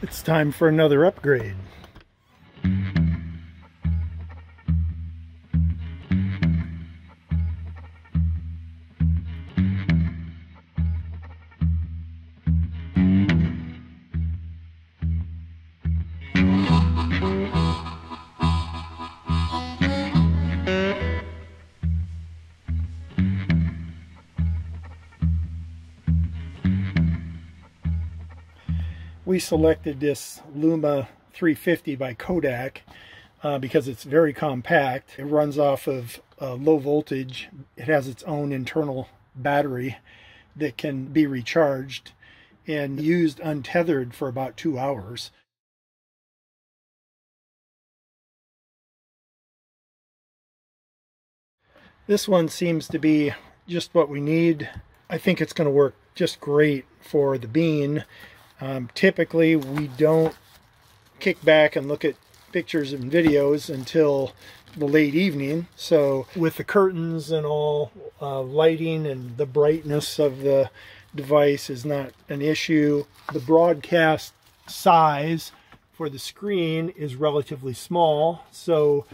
It's time for another upgrade. We selected this Luma 350 by Kodak uh, because it's very compact. It runs off of uh, low voltage. It has its own internal battery that can be recharged and used untethered for about two hours. This one seems to be just what we need. I think it's going to work just great for the bean um, typically, we don't kick back and look at pictures and videos until the late evening. So with the curtains and all, uh, lighting and the brightness of the device is not an issue. The broadcast size for the screen is relatively small, so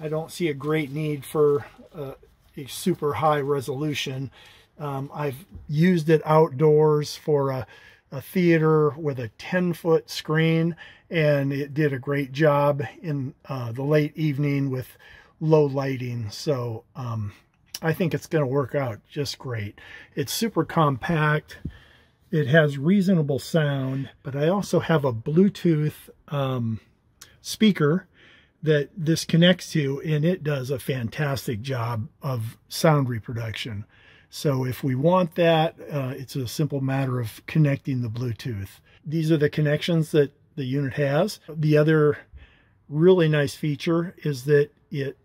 I don't see a great need for uh, a super high resolution. Um, I've used it outdoors for a a theater with a 10 foot screen and it did a great job in uh, the late evening with low lighting. So um, I think it's going to work out just great. It's super compact. It has reasonable sound but I also have a Bluetooth um, speaker that this connects to and it does a fantastic job of sound reproduction so if we want that, uh, it's a simple matter of connecting the Bluetooth. These are the connections that the unit has. The other really nice feature is that it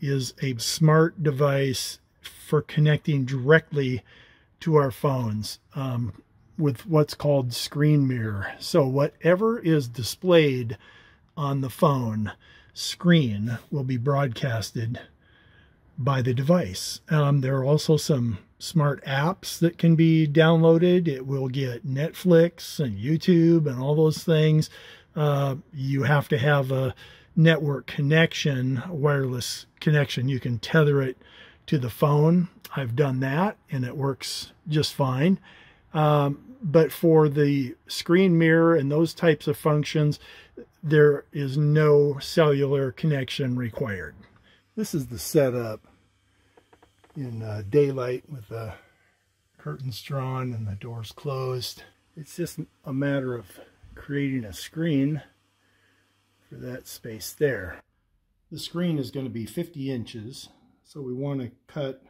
is a smart device for connecting directly to our phones um, with what's called screen mirror. So whatever is displayed on the phone screen will be broadcasted by the device. Um, there are also some smart apps that can be downloaded. It will get Netflix and YouTube and all those things. Uh, you have to have a network connection, wireless connection. You can tether it to the phone. I've done that and it works just fine. Um, but for the screen mirror and those types of functions, there is no cellular connection required. This is the setup in uh, daylight with the curtains drawn and the doors closed. It's just a matter of creating a screen for that space there. The screen is going to be 50 inches, so we want to cut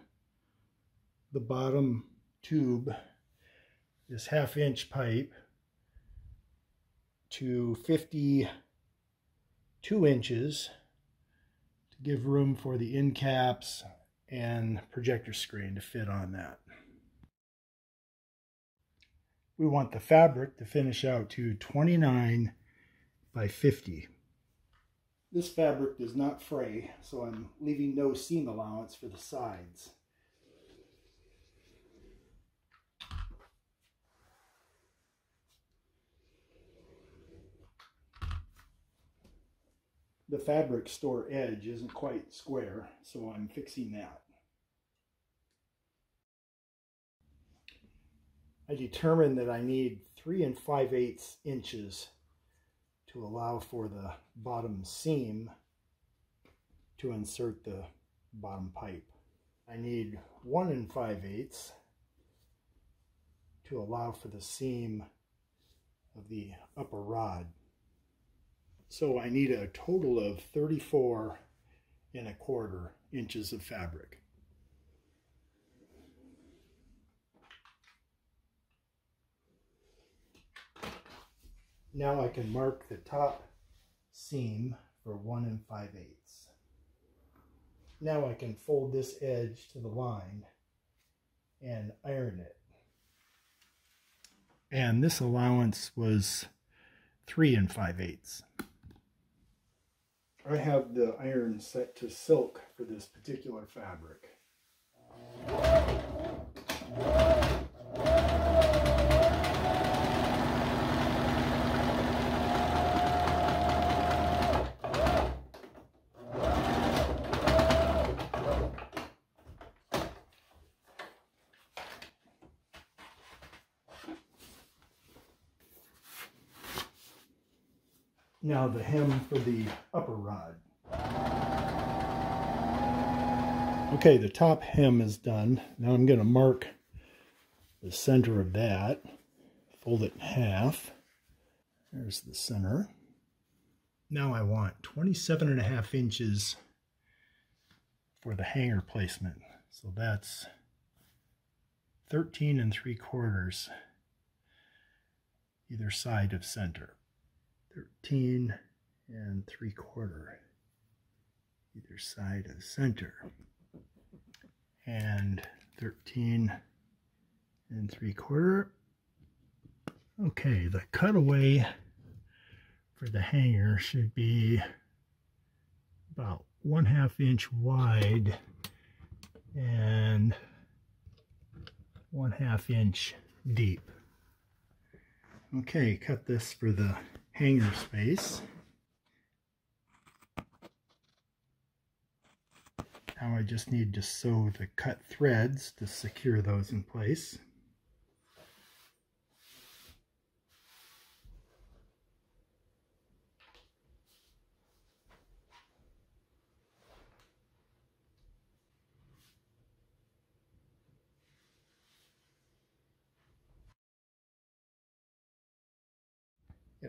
the bottom tube, this half inch pipe, to 52 inches to give room for the end caps and projector screen to fit on that. We want the fabric to finish out to 29 by 50. This fabric does not fray, so I'm leaving no seam allowance for the sides. The fabric store edge isn't quite square, so I'm fixing that. I determined that I need 3 and 5 eighths inches to allow for the bottom seam to insert the bottom pipe. I need 1 and 5 eighths to allow for the seam of the upper rod. So I need a total of 34 and a quarter inches of fabric. Now I can mark the top seam for 1 and 5 eighths. Now I can fold this edge to the line and iron it. And this allowance was 3 and 5 eighths. I have the iron set to silk for this particular fabric. Now the hem for the upper rod. Okay, the top hem is done. Now I'm going to mark the center of that. Fold it in half. There's the center. Now I want 27 and a half inches for the hanger placement. So that's 13 and 3 quarters either side of center. 13 and 3 quarter either side of center. And 13 and 3 quarter. Okay, the cutaway for the hanger should be about one half inch wide and one half inch deep. Okay, cut this for the hanger space. Now I just need to sew the cut threads to secure those in place.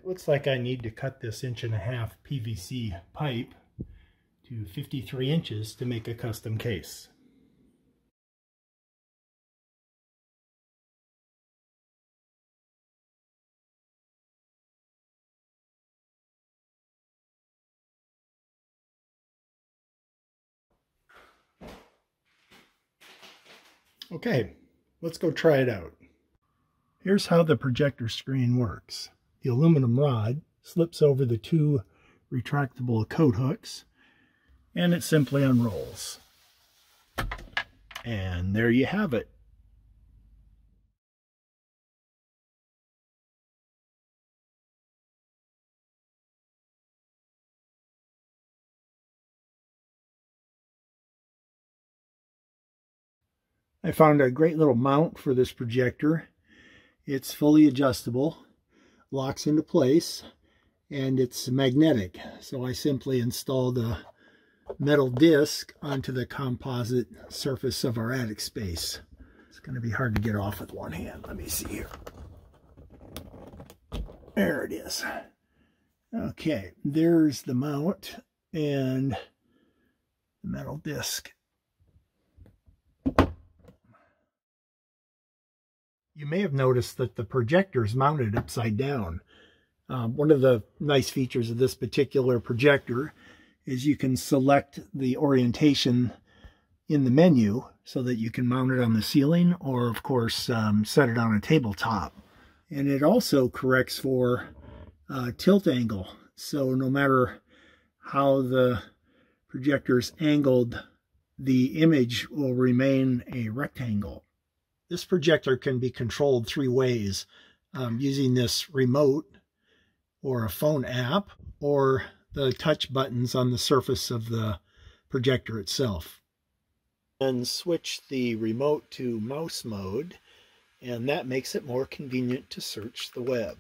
Looks like I need to cut this inch and a half PVC pipe to 53 inches to make a custom case. Okay, let's go try it out. Here's how the projector screen works the aluminum rod slips over the two retractable coat hooks and it simply unrolls. And there you have it. I found a great little mount for this projector. It's fully adjustable locks into place and it's magnetic. So I simply install the metal disc onto the composite surface of our attic space. It's going to be hard to get off with one hand. Let me see here. There it is. Okay, there's the mount and the metal disc You may have noticed that the projector is mounted upside down. Um, one of the nice features of this particular projector is you can select the orientation in the menu so that you can mount it on the ceiling or of course um, set it on a tabletop. And it also corrects for uh, tilt angle. So no matter how the projector is angled, the image will remain a rectangle. This projector can be controlled three ways um, using this remote or a phone app or the touch buttons on the surface of the projector itself. And switch the remote to mouse mode and that makes it more convenient to search the web.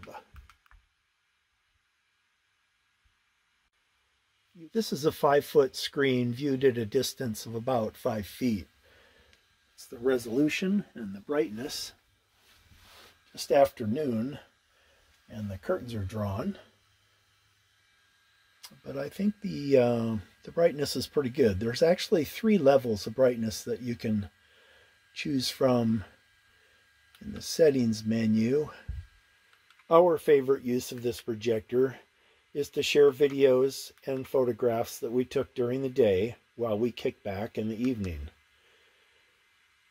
This is a five foot screen viewed at a distance of about five feet. It's the resolution and the brightness. Just afternoon, and the curtains are drawn. But I think the uh, the brightness is pretty good. There's actually three levels of brightness that you can choose from in the settings menu. Our favorite use of this projector is to share videos and photographs that we took during the day while we kick back in the evening.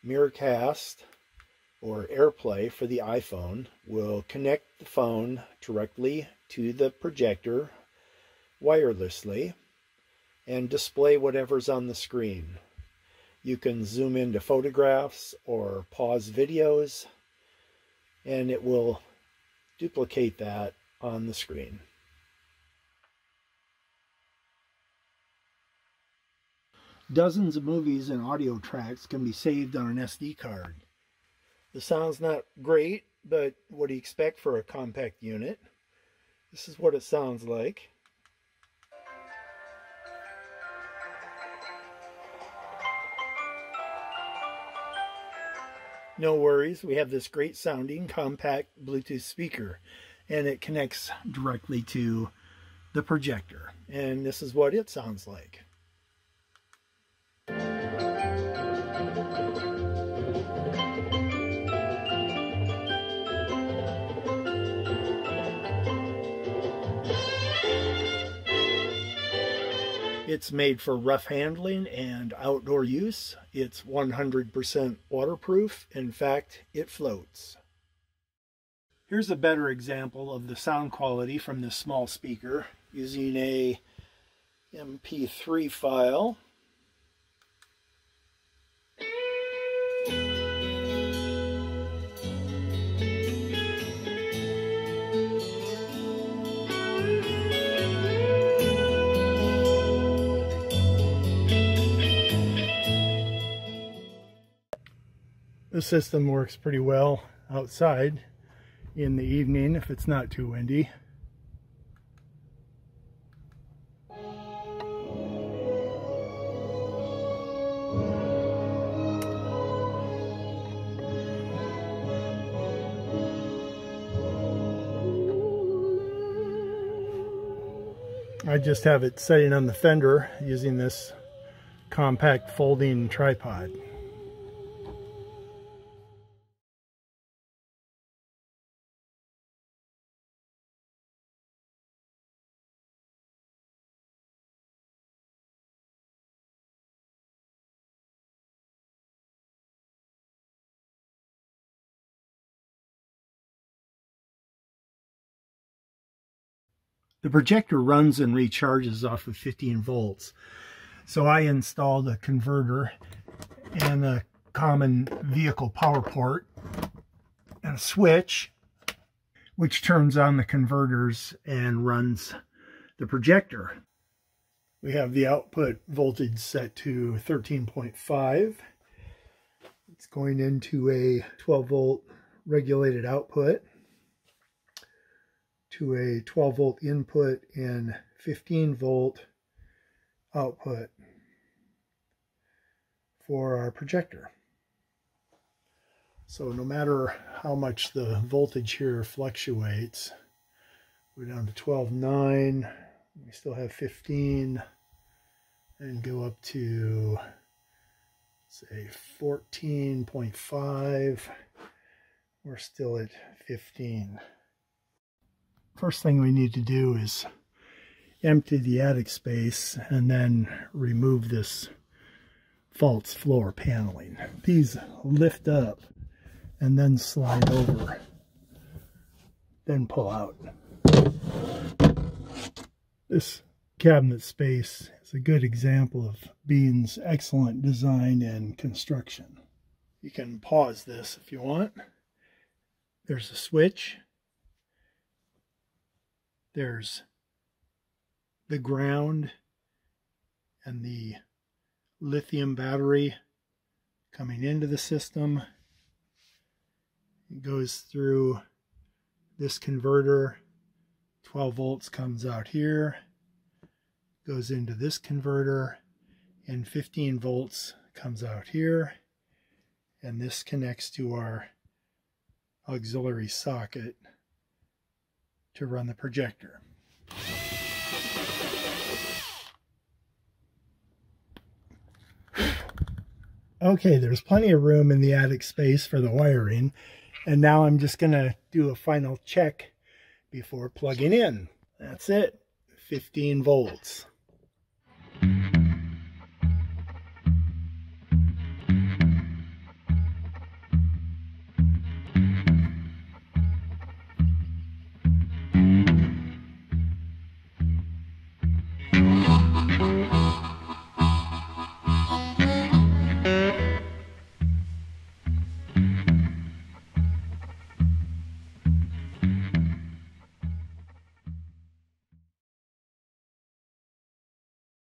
Miracast or AirPlay for the iPhone will connect the phone directly to the projector wirelessly and display whatever's on the screen. You can zoom into photographs or pause videos and it will duplicate that on the screen. Dozens of movies and audio tracks can be saved on an SD card. The sound's not great, but what do you expect for a compact unit? This is what it sounds like. No worries, we have this great sounding compact Bluetooth speaker and it connects directly to the projector. And this is what it sounds like. It's made for rough handling and outdoor use. It's 100% waterproof. In fact, it floats. Here's a better example of the sound quality from this small speaker using a MP3 file. The system works pretty well outside in the evening if it's not too windy. I just have it setting on the fender using this compact folding tripod. The projector runs and recharges off of 15 volts. So I installed a converter and a common vehicle power port and a switch which turns on the converters and runs the projector. We have the output voltage set to 13.5. It's going into a 12 volt regulated output to a 12 volt input and 15 volt output for our projector. So no matter how much the voltage here fluctuates, we're down to 12.9, we still have 15, and go up to say 14.5, we're still at 15. First thing we need to do is empty the attic space and then remove this false floor paneling. These lift up and then slide over, then pull out. This cabinet space is a good example of Bean's excellent design and construction. You can pause this if you want. There's a switch there's the ground and the lithium battery coming into the system. It goes through this converter. 12 volts comes out here, goes into this converter, and 15 volts comes out here. And this connects to our auxiliary socket to run the projector. Okay, there's plenty of room in the attic space for the wiring. And now I'm just going to do a final check before plugging in. That's it, 15 volts.